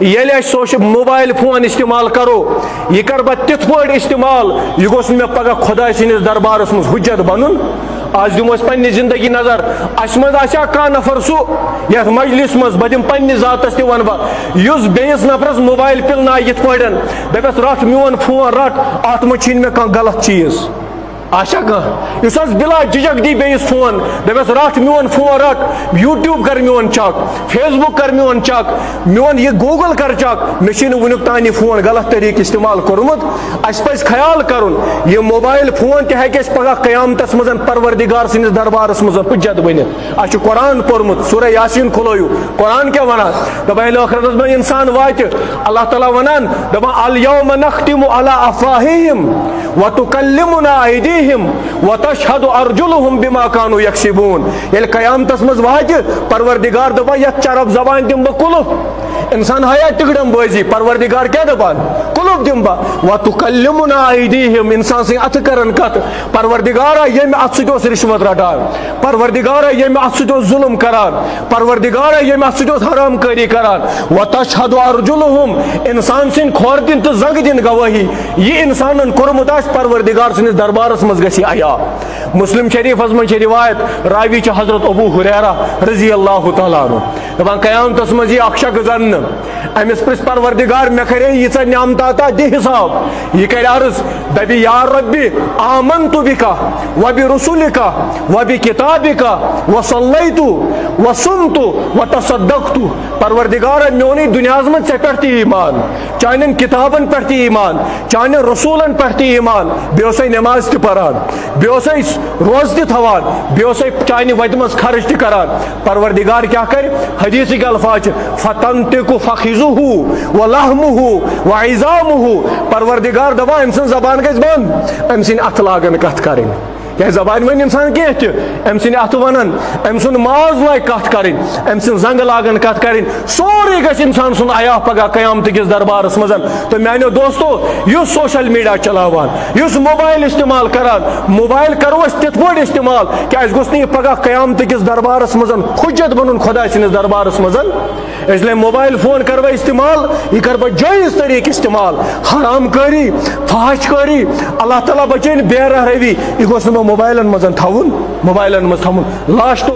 یل social mobile phone استعمال کرو، یہ کر بہ تت پہ استعمال، یہ گوس مے پگہ خدا سندس دربارس مز حجت بنن۔ آج دمو پنہ زندگی نظر۔ اس مز آسیا کان نفر سو یت مجلس مز بہ دم پنہ ذاتس تہ ون بہ۔ یس بیس نفرس موبائل پلنا یت پڑن دپس رٹ میون فون رٹ ات مہ چھین مے کان غلط چیز۔ آشا کان اس بلا ججک دی بیس فون دپس رٹ میون فون رٹ یوٹیوب کر میون چک فیس بک کر میون چک میون یہ گوگل کر چک مے ونیک تان یہ فون غلط طریقہ استعمال کورمت اس پز خیال کرن یہ موبائل فون تہ ہیکہ اس پگہ قیامتس مزن پروردگار سندس دربارس مزن حجت بنت اس قرآن پورمت سورہ یاسین کھلویو قرآن کیا ونان دپان ٲخرتس منٛز انسان واتہِ اللہ تعالیٰ ونان دپان الیوم نختم علی افواہہم وتکلمنا ایدیہم وتشهد ارجلهم بما كانوا يكسبون. یل قیامتس مز واتہِ پروردگار دپان یتھ چرب زبان دم بہ کلف انسان ہیا ٹکڑم بازی پروردگار کیا دپان کلف دم بہ وتکلمنا ایدیہم انسان سے اتھ کرن کت. پروردگارا یم ات سۭتۍ رشوت رٹان پروردگارا یم ات سۭتۍ ظلم کران پروردگارا یم ات سۭتۍ حرام کاری کران وتشهد ارجلهم انسان سن کھور دن تو زنگ دن گواہی. یہ انسان کورمت آس پروردگار سندس دربارس مز گسی آیا۔ مسلم شریف من روایت راوی چھ حضرت ابو حریرہ رضی اللہ تعالیٰ عنہ۔ دپان قیامتس مز یہ اکھ شخص زن امس پرس پروردگار مے کرے یہ نعمتا دی حساب۔ یہ کر عرض دبی یا ربی آمنت بکا و برسولک و بکتابک و صلیت و سمت و تصدقت پروردگار میونی دنیا من ژے پٮ۪ٹھ ایمان چانٮ۪ن کتابن پٮ۪ٹھ ایمان چانٮ۪ن رسوٗلن پٮ۪ٹھ ایمان۔ تھوان اوسے نماز تہِ پران بیٚیہِ روز تہِ تھاوان بیٚیہِ اوسے چانہِ وتہِ خرچ تہِ کران۔ پروردگار کر؟ حدیث کے الفاظ چھِ فتن تِکو فخیزُہُ و لحمُہُ و عظامُہُ پروردگار دپان أمۍ سٕنٛز زبان گژھِ بنٛد أمۍ سٕنٛدۍ اَتھٕ لاگن کتھ کرٕنۍ کیا زبان ون انسان کی تہ ام سن ات ونن، ام سن ماز لاگ کت کرن، ام سن زنگ لاگن کت کرن۔ سوری گژھِ انسان سن آیا پگہ قیامت کس دربارس مزن۔ تو میانو دوستو، یس سوشل میڈیا چلاوان، یس موبائل استعمال کران، موبائل کرو اس تت پٲٹھۍ استعمال کیازِ گوٚژھ نہٕ یہِ پگہ قیامت کس دربارس مزن؟ حجت بنُن خدا سٕنٛدِس دربارس مزن۔ اسلیے موبائل فون کرو استعمال یہ کر بہ جٲیز طریقہٕ استعمال۔ حرام کٲری فحش کٲری اللہ تعالیٰ بچٲیِن بے روی یہ گوٚژھ نہٕ موبائلن مزن تھاون موبائلن مز تھاون لاسٹ